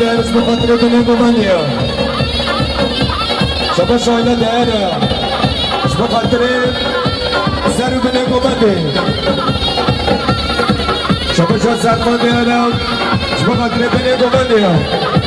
دارس بخاطر بلاد رومانيا شباب شايلة دارة بخاطر سر بلاد رومانيا شباب شايلة دارة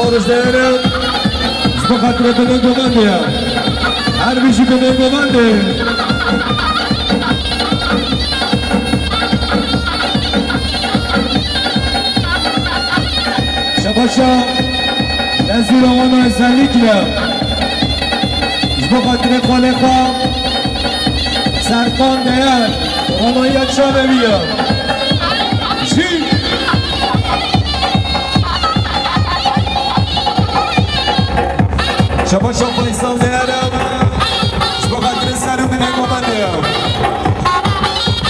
Forrestera Spokatro Beden Komandya Arbici Beden Komandya Şapaşa Nezir Oğan'a özellikle Spokatro Koleka Serkan Değer. Romanya Çabeviyor Chama champanhe sandeira Chama trissário menino manel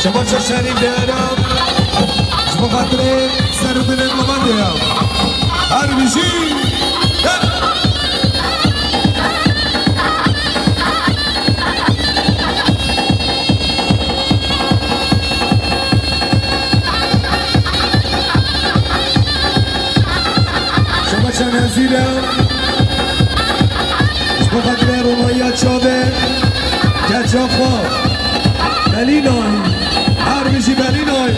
Chama xaxarindeira Chama trissário menino manel Armigim Chama xanazirão بخاطر رومایی چاوه کچافا بلینای هر میشی بلینای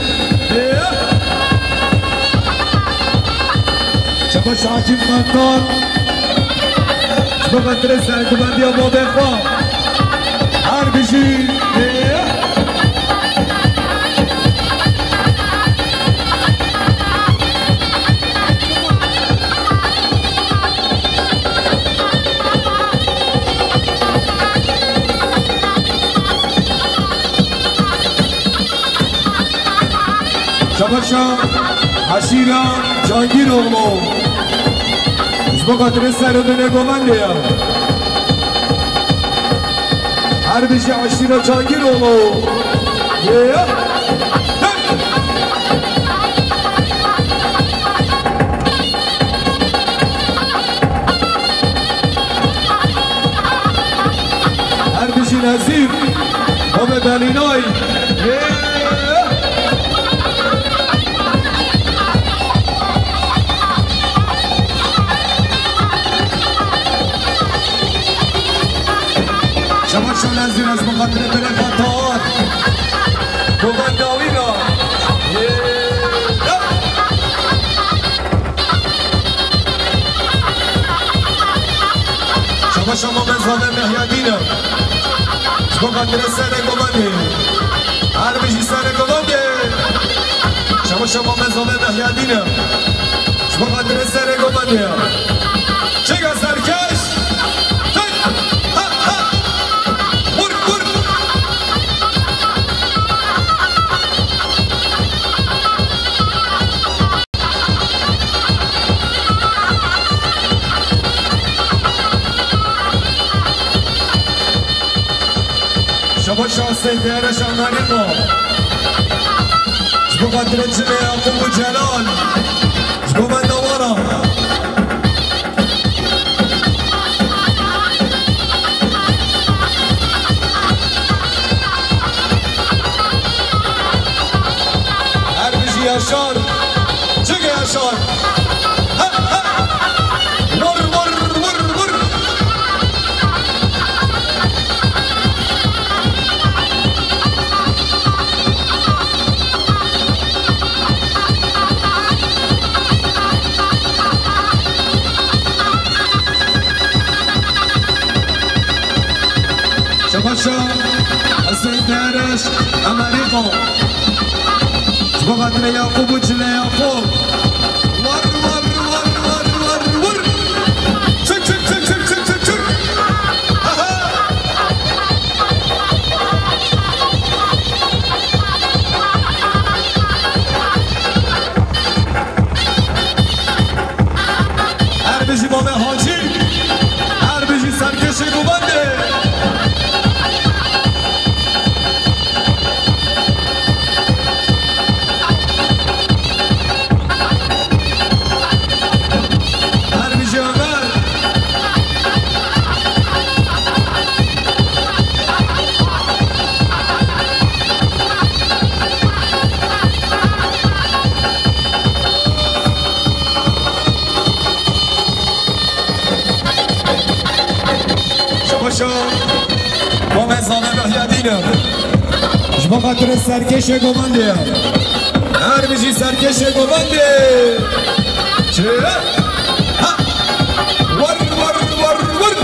چپا شاکی مندان بخاطر سرگوبندی ما خو هر میشی باشم. هشیرم جانگیر اغلو از خاطر سر به نگو من دیم هر بیشه هشیرم جانگیر اغلو هر بیشه نزیب همه دلینای. شما شما از این از مقدر بلفتان بگن شما شما بزاده مهیدینا بگن در سر گمانه. هر بشی سر گمانه. شما شما بزاده مهیدینا بگن در سر گمانه. چگه سرکش؟ Hey! شما شانسه دیرش آمانی ما شما قدر جمعه یعقوب و جلال شما من دوارا هر بشی یاشار چگه یاشار الشام Во хатири саркеше гумандия ҳар бижи саркеше гуманди чи вар вар вар вар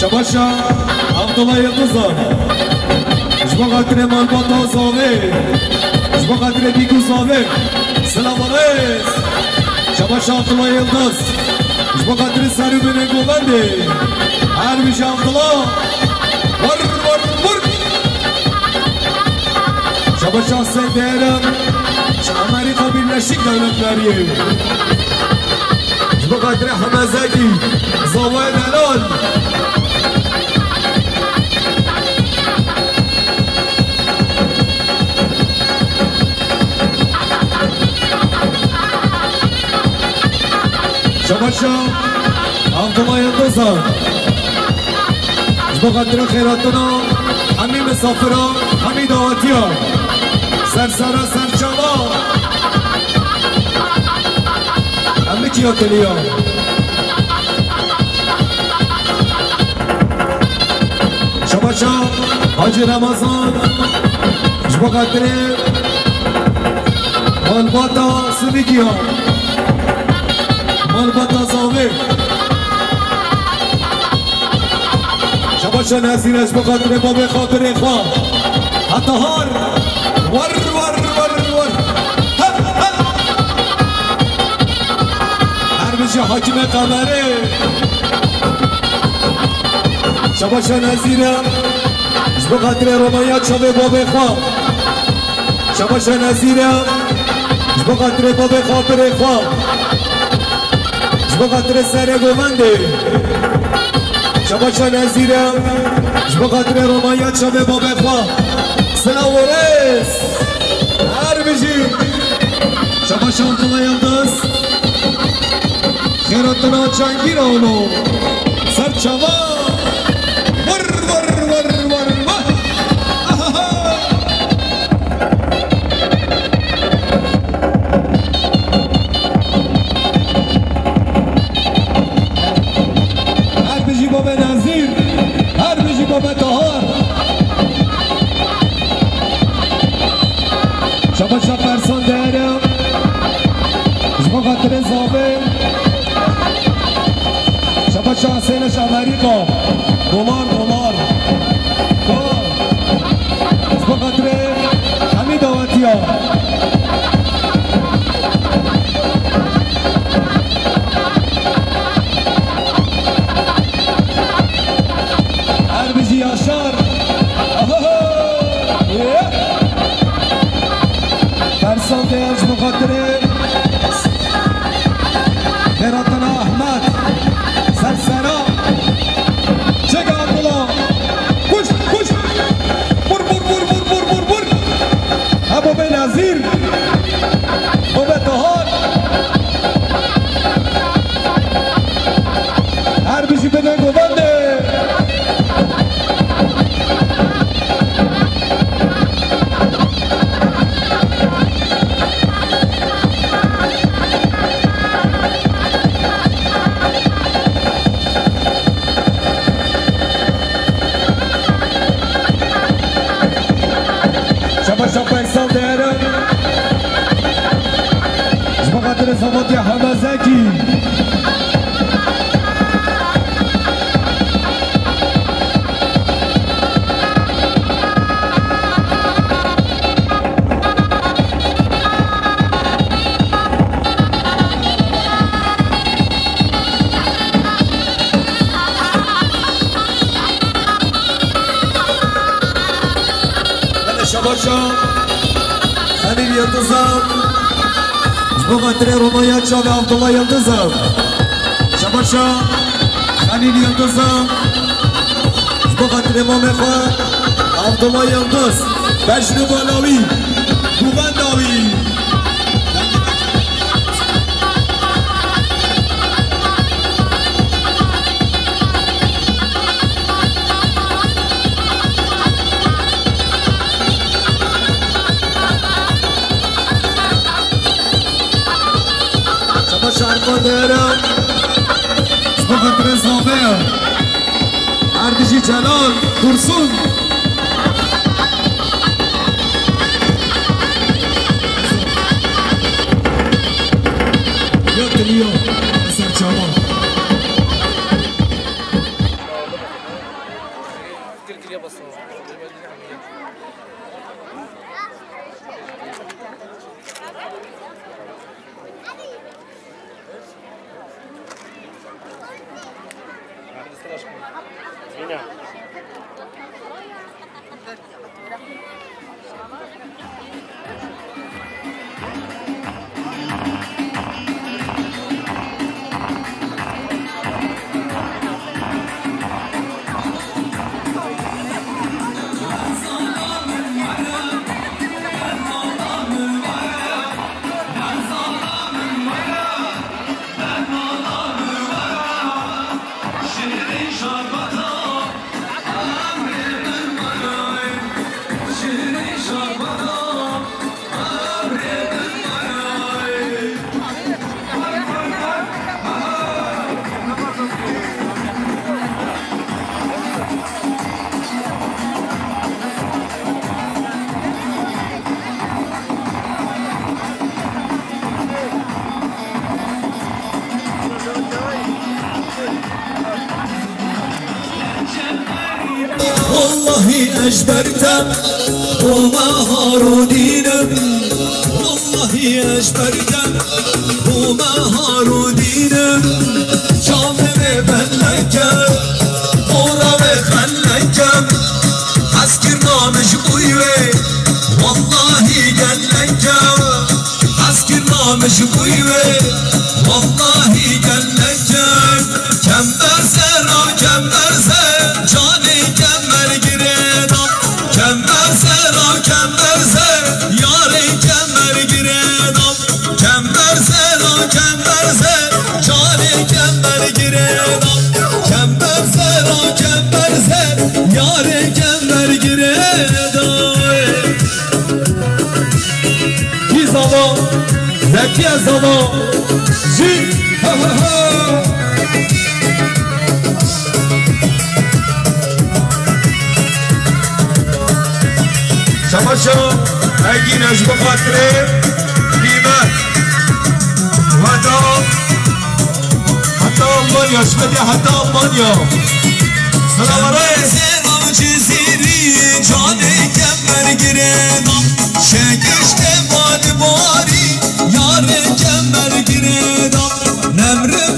шабаша абдулла илдузов жбоғатири малботозови خاطر مالباتا زاوه شما خاطر بیگو زاوه سلام علیس شباشا عبدالله یلدوز شما خاطر سرو بینه گوبنده هر بیش عبدالله ور ور ور شباشا حسین دیرم امریکا birleşik devletleri شما خاطر حمزگی زاوه دلال شماشا همتمای بزار بخاطر خیراتون و همین مسافران همین دعاتی ها سرسرا سرشما همه کیا کلیا شماشا حاج رمضان بخاطر قلبات سنگی ها عمل با تظاهر شباشا نزیرش به قدر ما بخوا برخوا حتی هار ور ور ور ور. هر بشه حاکم قمره. شباشا نزیرم به قدر رومایت شبه با بخوا شباشا نزیرم به قدر با بخوا برخوا خاطر سر گوونده شباشا نزیرم به خاطر رومایت شبه باب خواه سلام ورس هر بجی شباشا عبدالله یلدز خیراتنا چنگیر آنو سر چوا متر زابل. شبا شانسین شمریقا Şabaşa Emir Yıldız'a Zbogatri Romayaça ve Abdullah Yıldız'a Şabaşa Emir Yıldız'a Zbogatri Mamefa Abdullah Yıldız. Beşri Balavi Güven Davi. شما خاطر زابه اردشی جلال درسون یا تلیو اثر چامان والله أجبرتم وما هارودينم والله أجبرتم وما هارودينم شامم بلنكم قرب خلنكم حسكر نامش بويوه والله قلنكم حسكر نامش بويوه والله قلنكم كم Mehmet Yazalo Zil ha ha ha. Şamaşo Egi Necmi Katri Nimet Veda Hatta Almanya Şmedi Hatta Almanya Selam Sen acı ziri Cane kember gire Şekişte madi bari Yâre kemer gire dal Nemre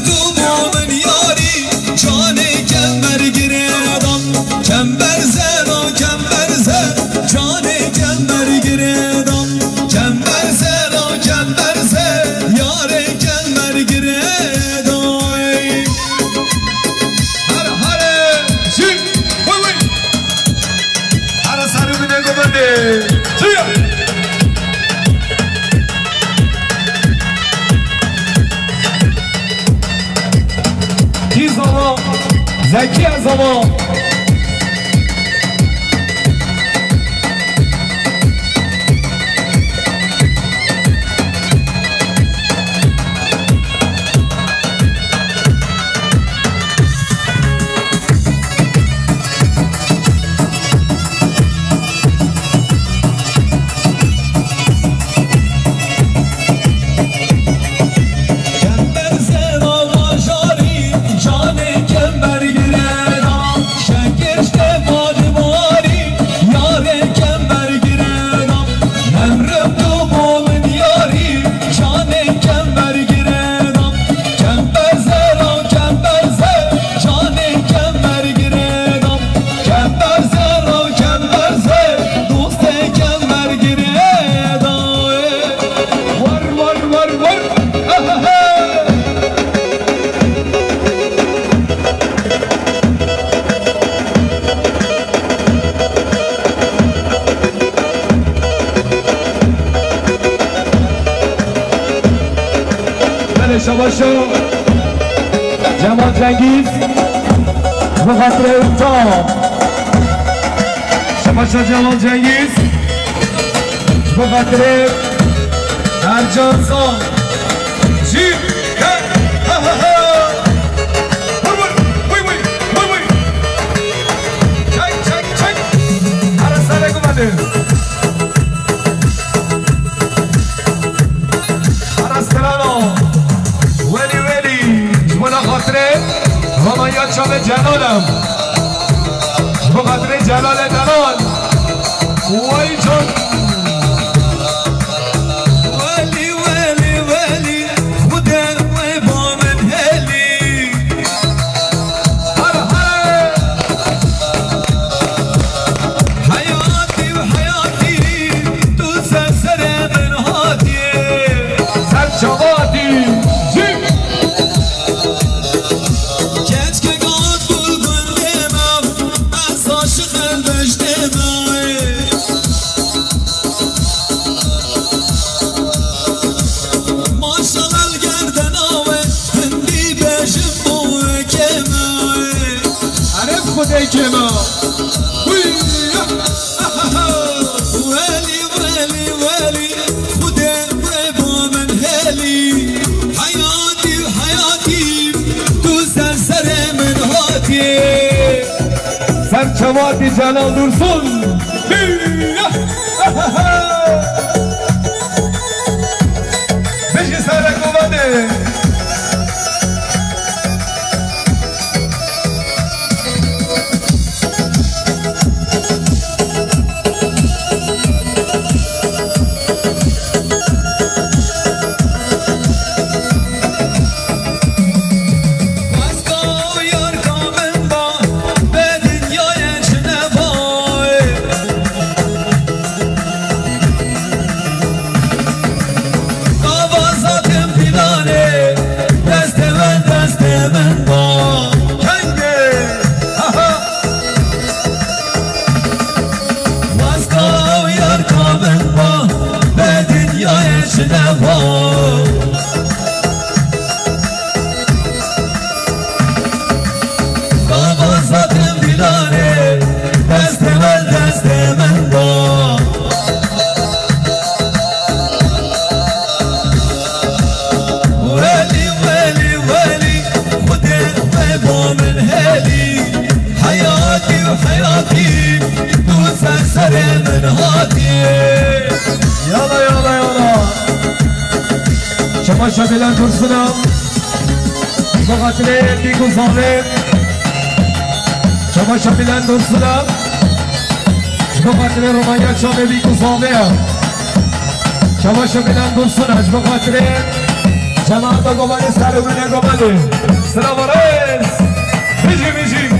Chân Sokaklı bir kuzanı. Çamaşır bilen kursuna. Sokaklı Romanya çabı bir kuzanı. Çamaşır bilen kursuna. Sokaklı. Cemaata gomanı sarımına gomanı. Sıra varız. Bici bici.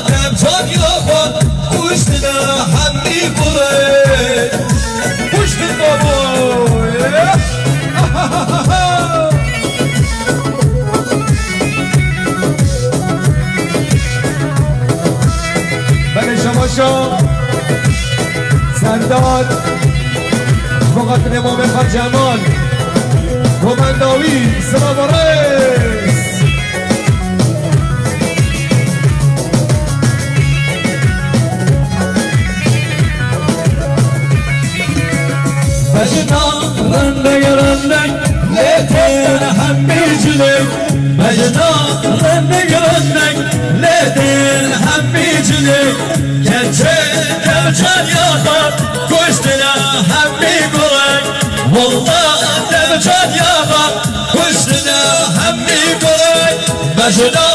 سردار بخاطر امام خان جمال گمنداوی سلام Mecnun rende rende Letin hemmicilik Mecnun rende rende Letin hemmicilik Gerçe gerçen yakar Kuştuna hemmi kulak Wallah devçen yakar Kuştuna hemmi kulak Mecnun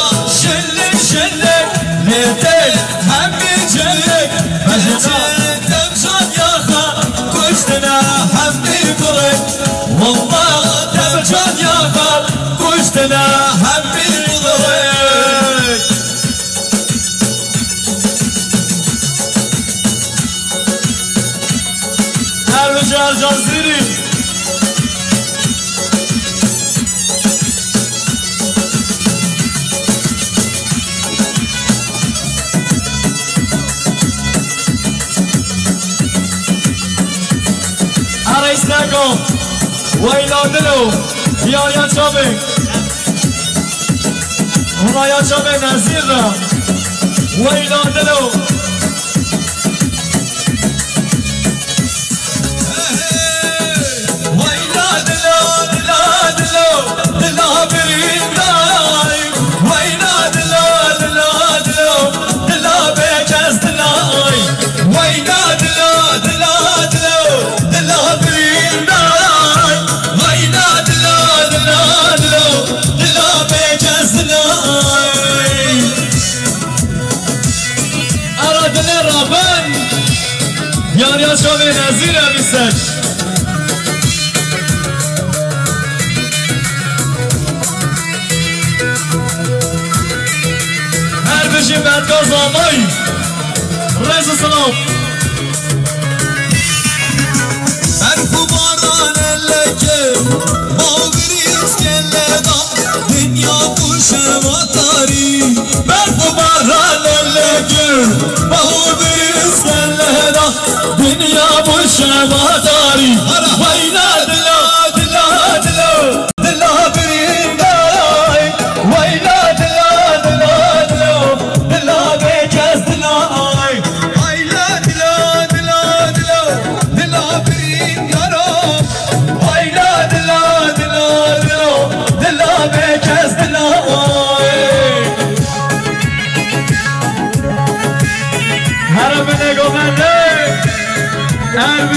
Kuştuna hemmi kulak Erbici Caziri Areis Nako Wayla Dilo Yaya Çabe هما يا جامع نازيغ وإلى دلو وإلى دلو دلو دلو دلو بريد دايم وإلى دلو دلو دلو دلو بيجاز دلايم وإلى دلو Yar yaşa ve nezir ebisen Her bir şey ben kazanmayı Reza selam Ben kubaran elleke Maviri iskelleda Dünya bu şevatari Ben kubaran elleke Maviri iskelleda ابو الشباب داري. وينادي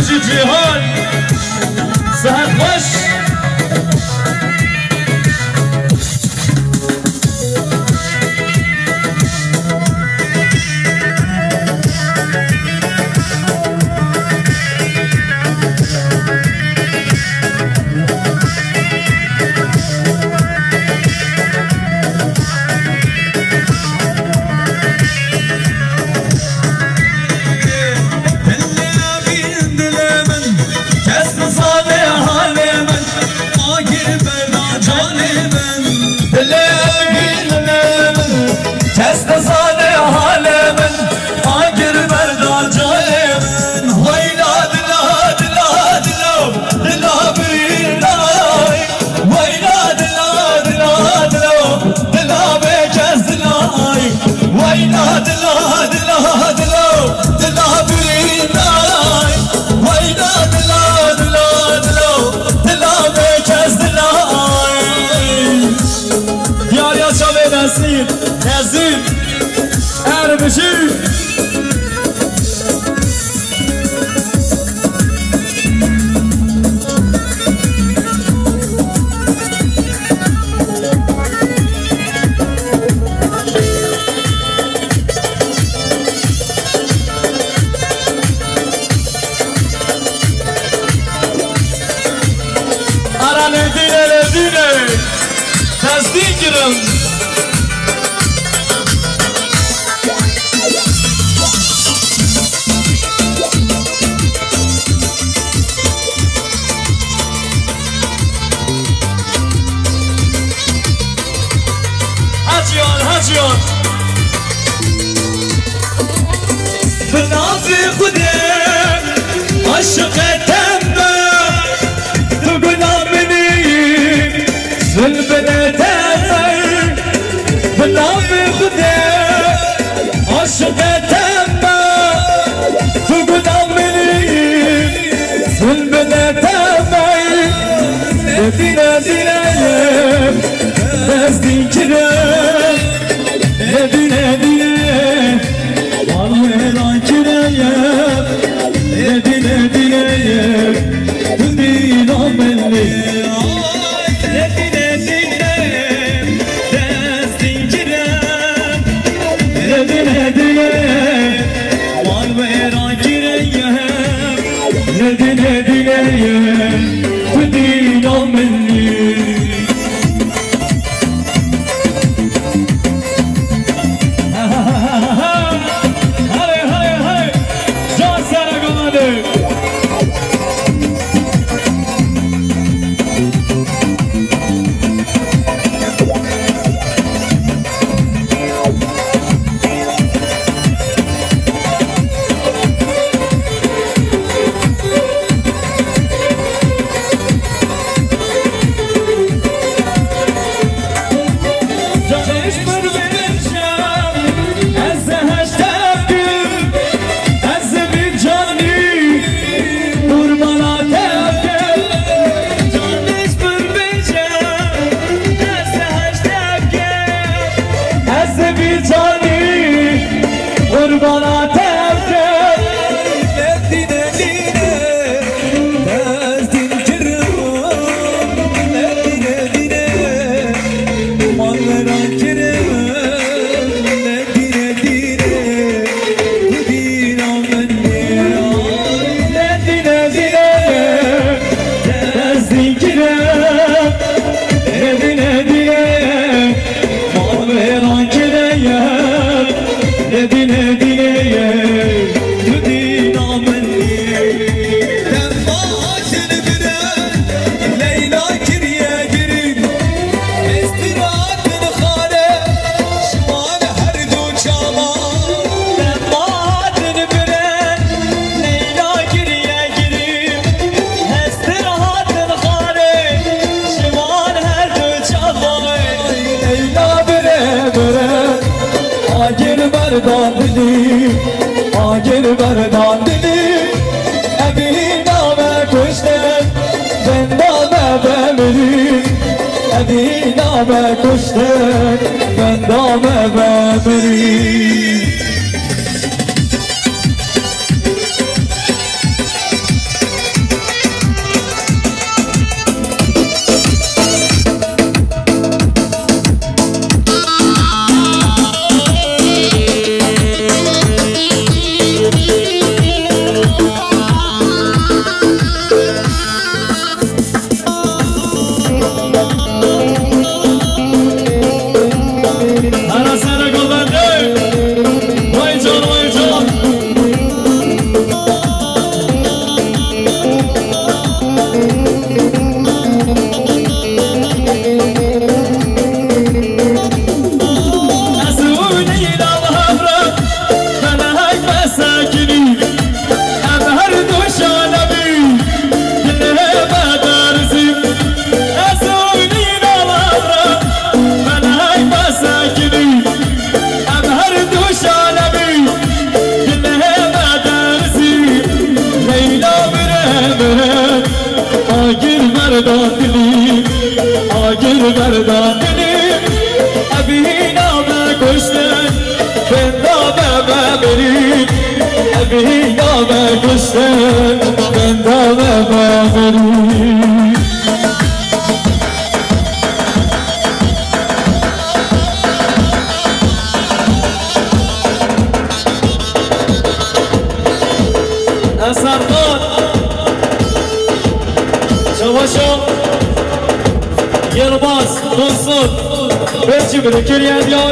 de ferro. berdan dili Agir berdan dili Evi name kuşte Vendame bemiri Evi name kuşte Vendame bemiri Agil merdanini Ebina me kuşten Benda me benim Ebina me kuşten Benda me benim Sugar, the Julian Young.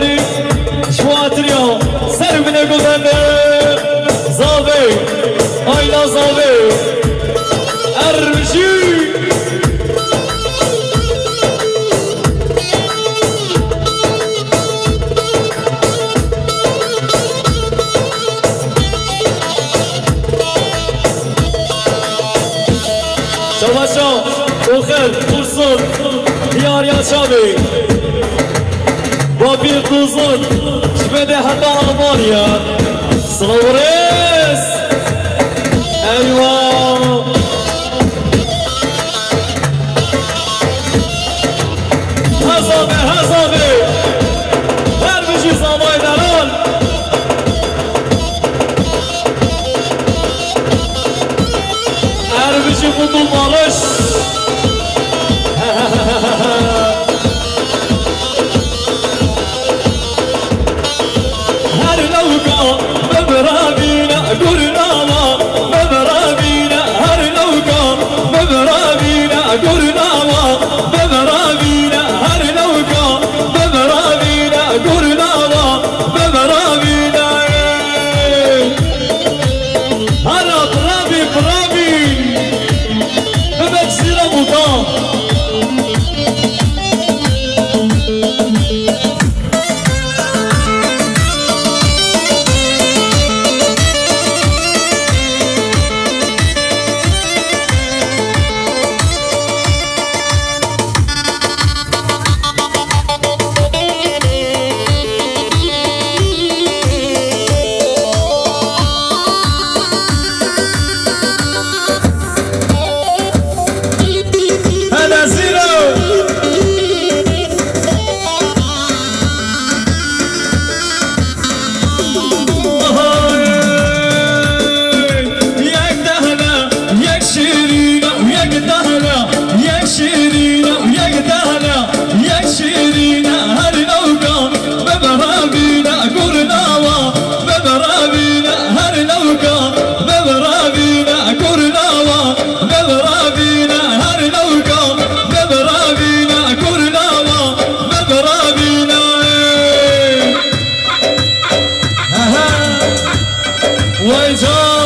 爱着。